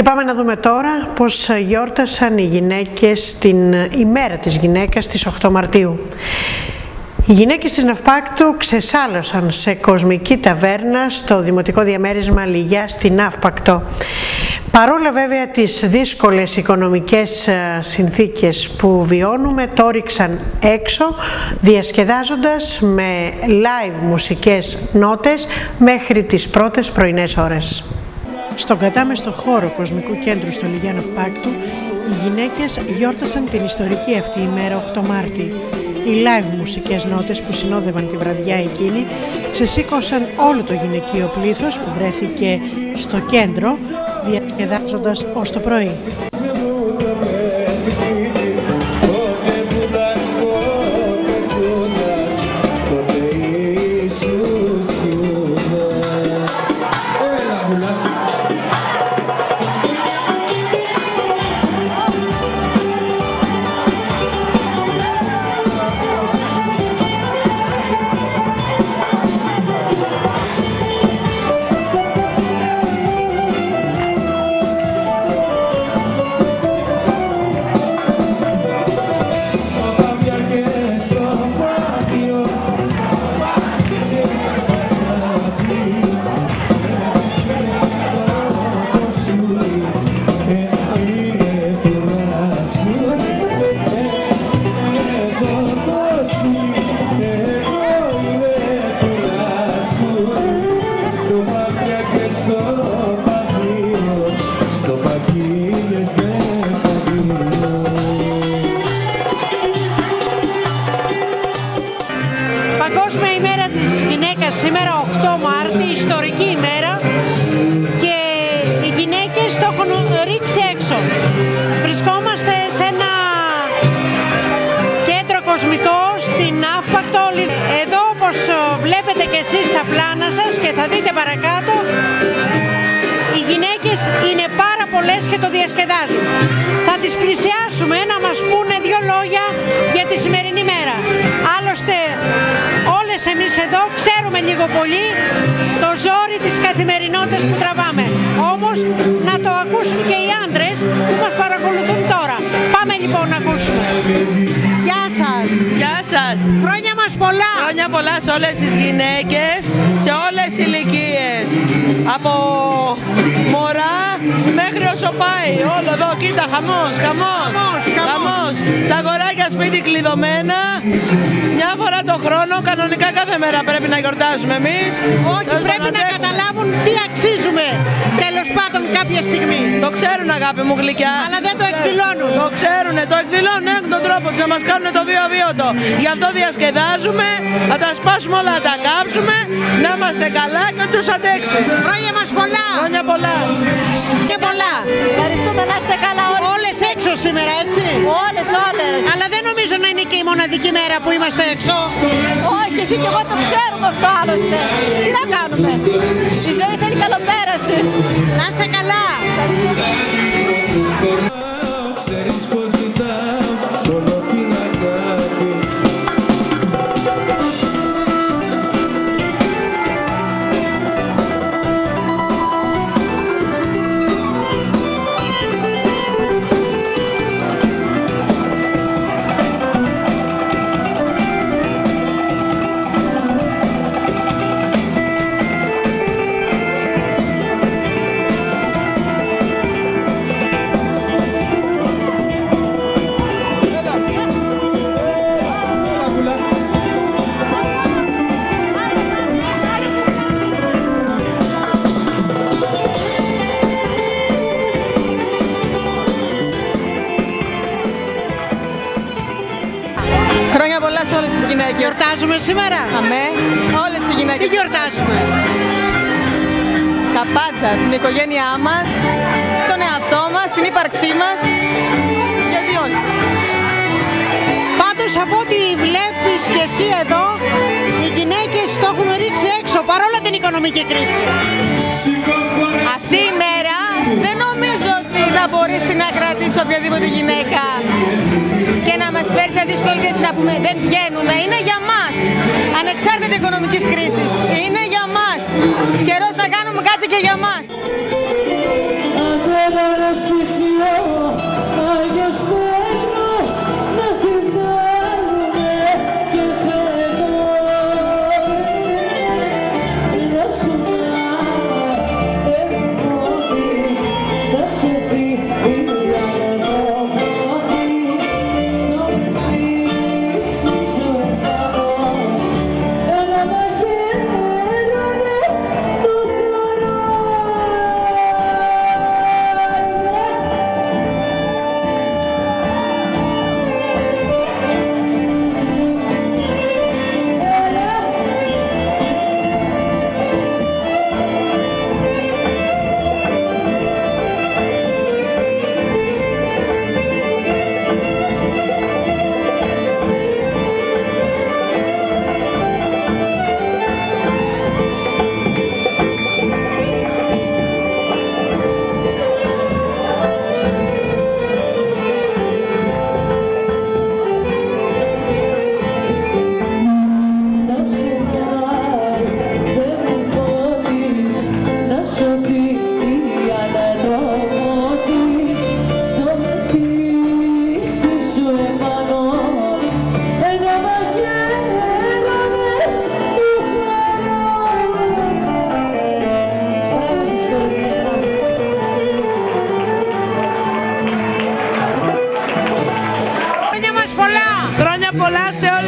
Και πάμε να δούμε τώρα πώς γιόρτασαν οι γυναίκες την ημέρα της γυναίκας στις 8 Μαρτίου. Οι γυναίκες της Ναυπάκτου ξεσάλωσαν σε κοσμική ταβέρνα στο Δημοτικό Διαμέρισμα Λιγιά στην Ναύπακτο. Παρόλα βέβαια τις δύσκολες οικονομικές ε, συνθήκες που βιώνουμε, το ρίξαν έξω διασκεδάζοντας με live μουσικές νότες μέχρι τις πρώτες πρωινές ώρες. Στον κατάμεστο χώρο Κοσμικού Κέντρου στο Λιγιάνο Πάκτου, οι γυναίκες γιόρτασαν την ιστορική αυτή ημέρα 8 Μάρτη. Οι live μουσικές νότες που συνόδευαν τη βραδιά εκείνη ξεσήκωσαν όλο το γυναικείο πλήθος που βρέθηκε στο κέντρο διασκεδάζοντας ως το πρωί. Παγκόσμια ημέρα της γυναίκας σήμερα 8 Μάρτη, ιστορική ημέρα και οι γυναίκες το έχουν ρίξει έξω. Βρισκόμαστε σε ένα κέντρο κοσμικό στην Αύπακτο. Εδώ όπως βλέπετε και εσείς στα πλάνα σας και θα δείτε παρακάτω οι γυναίκες είναι πάρα πολλές και το διασκεδάζουν. Θα τις πλησιάσουμε να μας πούνε εδώ ξέρουμε λίγο πολύ το ζόρι της καθημερινότητας που τραβάμε. Όμως να το ακούσουν και οι άντρες που μας παρακολουθούν τώρα. Πάμε λοιπόν να ακούσουμε. Γεια σας. Γεια σας. Χρόνια μας πολλά. Χρόνια πολλά σε όλες τις γυναίκες, σε όλες τις ηλικίες. Από μωρά μέχρι όσο πάει. Όλο εδώ, κοίτα, χαμός, χαμός. Χαμός, χαμός. Τα αγοράκια σπίτι κλειδωμένα. Μια φορά το χρόνο, κανονικά κάθε μέρα πρέπει να γιορτάζουμε εμείς. Όχι, Τέλος πρέπει να αντέχουμε. καταλάβουν τι αξίζουμε τέλος πάντων κάποια στιγμή. Το ξέρουν αγάπη μου γλυκιά. Αλλά δεν το εκδηλώνουν. Το ξέρουν, το εκδηλώνουν, έχουν τον τρόπο τους να μας κάνουν το βίο αβίωτο. Γι' αυτό διασκεδάζουμε, θα τα σπάσουμε όλα, θα τα κάψουμε, να είμαστε καλά και τους αντέξει. Χρόνια μας πολλά. Χρόνια πολλά. Και πολλά. Ευχαριστούμε να είστε καλά όλοι. Όλες έξω σήμερα, έτσι. Όλες, όλες. Αλλά δεν νομίζω να είναι και η μοναδική μέρα που είμαστε έξω. Όχι, εσύ και εγώ το ξέρουμε αυτό άλλωστε. Τι να κάνουμε; Η ζωή θέλει καλοπέραση. Να είστε καλά. Ξέρεις πως σήμερα. Αμέ, όλες οι Τι γυναίκες. γιορτάζουμε; Τα πάντα, την οικογένειά μας, τον εαυτό μας, την ύπαρξή μας. Γιατί όχι; Πάντως από ό,τι βλέπεις και εσύ εδώ, οι γυναίκες το έχουν ρίξει έξω παρόλα την οικονομική κρίση. Αυτή η μέρα δεν νομίζω ότι θα μπορέσει να κρατήσει οποιαδήποτε γυναίκα και να μας φέρει σε δύσκολη θέση να πούμε δεν βγαίνουμε. Είναι για μας. Ανεξάρτητα οικονομικής κρίσης. Είναι για μας. Καιρός να κάνουμε κάτι και για μας.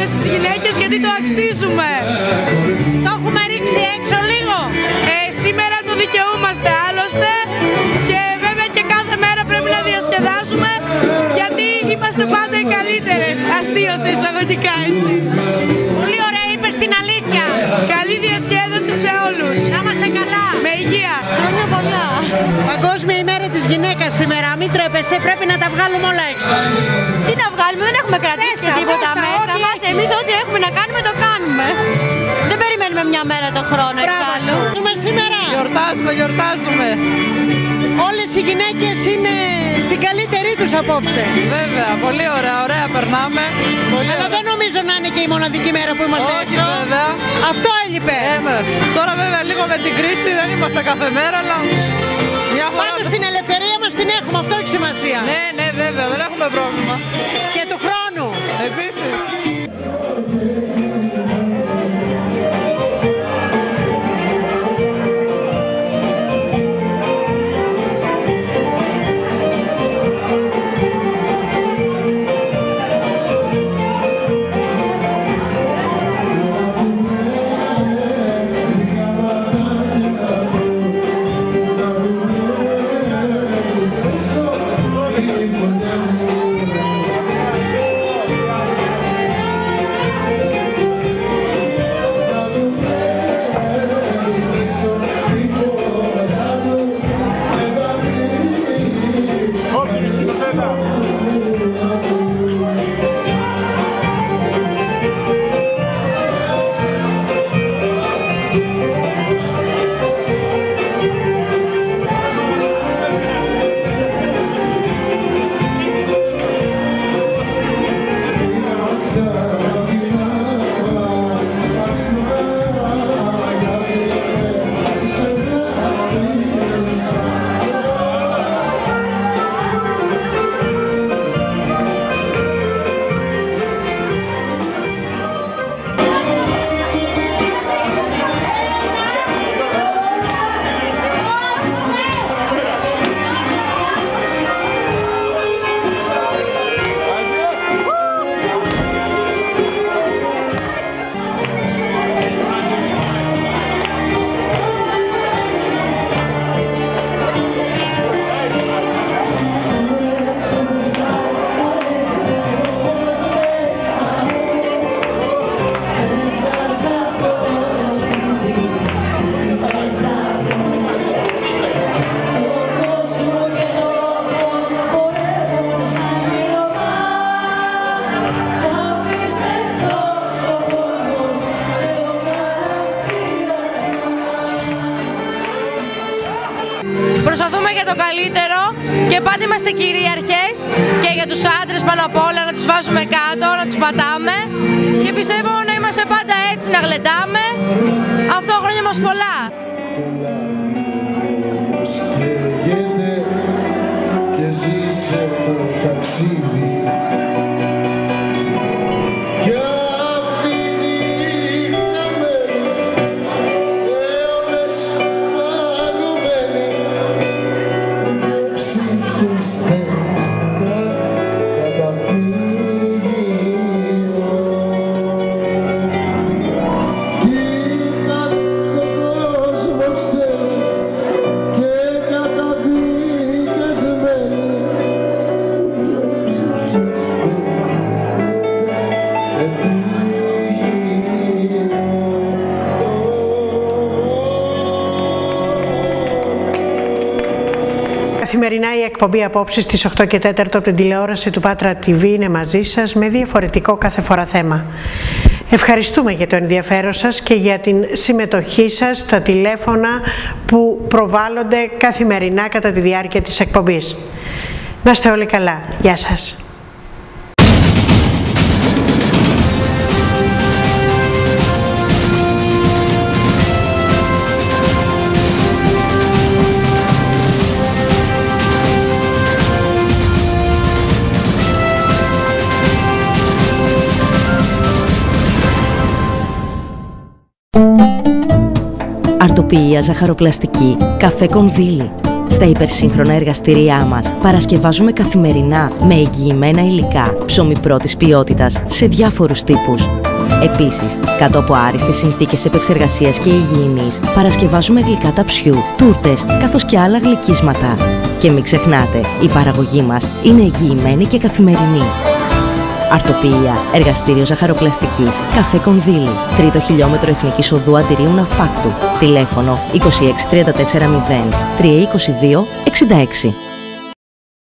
Πολλά σε όλες τις γυναίκες γιατί το αξίζουμε. Το έχουμε ρίξει έξω λίγο. Ε, σήμερα το δικαιούμαστε άλλωστε και βέβαια και κάθε μέρα πρέπει να διασκεδάσουμε γιατί είμαστε πάντα οι καλύτερες. Αστείο σε εισαγωγικά έτσι. Πολύ ωραία είπες την αλήθεια. Καλή διασκέδαση σε όλους. Να είμαστε καλά. Με υγεία. Χρόνια πολλά. Παγκόσμια ημέρα της γυναίκας σήμερα. Μην τρέπεσαι, πρέπει να τα βγάλουμε όλα έξω. Τι να βγάλουμε, δεν έχουμε κρατήσει Πες και τα, τίποτα πες τα, μέσα έχουμε να κάνουμε το κάνουμε. Δεν περιμένουμε μια μέρα το χρόνο Μπράβο εξάλλου. σου. Ζούμε σήμερα. Γιορτάζουμε, γιορτάζουμε. Όλες οι γυναίκες είναι στην καλύτερη τους απόψε. Βέβαια, πολύ ωραία, ωραία περνάμε. Πολύ Αλλά δεν νομίζω να είναι και η μοναδική μέρα που είμαστε Όχι, έξω. βέβαια. Αυτό έλειπε. Ε, ναι. Τώρα βέβαια λίγο με την κρίση δεν είμαστε κάθε μέρα, αλλά μια φορά... Πάντως την ελευθερία μας την έχουμε, αυτό έχει σημασία. Ναι, together. είμαστε κυρίαρχες και για τους άντρες πάνω απ' όλα να τους βάζουμε κάτω, να τους πατάμε και πιστεύω να είμαστε πάντα έτσι, να γλεντάμε. Αυτό χρόνια μας πολλά. Και ζει σε το ταξίδι καίγεται η εκπομπή απόψη στις 8 και 4 από την τηλεόραση του Πάτρα TV είναι μαζί σας με διαφορετικό κάθε φορά θέμα. Ευχαριστούμε για το ενδιαφέρον σας και για την συμμετοχή σας στα τηλέφωνα που προβάλλονται καθημερινά κατά τη διάρκεια της εκπομπής. Να είστε όλοι καλά. Γεια σας. Αρτοπία ζαχαροπλαστική, καφέ κονδύλι. Στα υπερσύγχρονα εργαστήριά μας παρασκευάζουμε καθημερινά με εγγυημένα υλικά, ψωμί πρώτης ποιότητας σε διάφορους τύπους. Επίσης, κάτω από άριστες συνθήκες επεξεργασίας και υγιεινής, παρασκευάζουμε γλυκά ταψιού, τούρτες, καθώς και άλλα γλυκίσματα. Και μην ξεχνάτε, η παραγωγή μας είναι εγγυημένη και καθημερινή. Αρτοπία, εργαστήριο ζαχαροπλαστικής, καφέ κονδύλι, τρίτο χιλιόμετρο εθνικής οδού αντιρίου ναυπάκτου. Τηλέφωνο 26340 322 66.